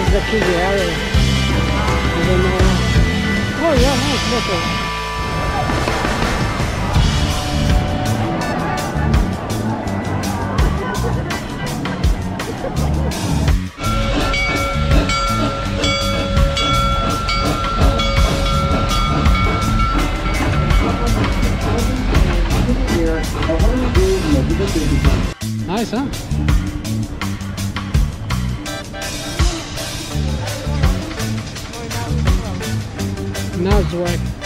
I think it's the key area. Oh yeah, nice. Nice, huh? Now it's.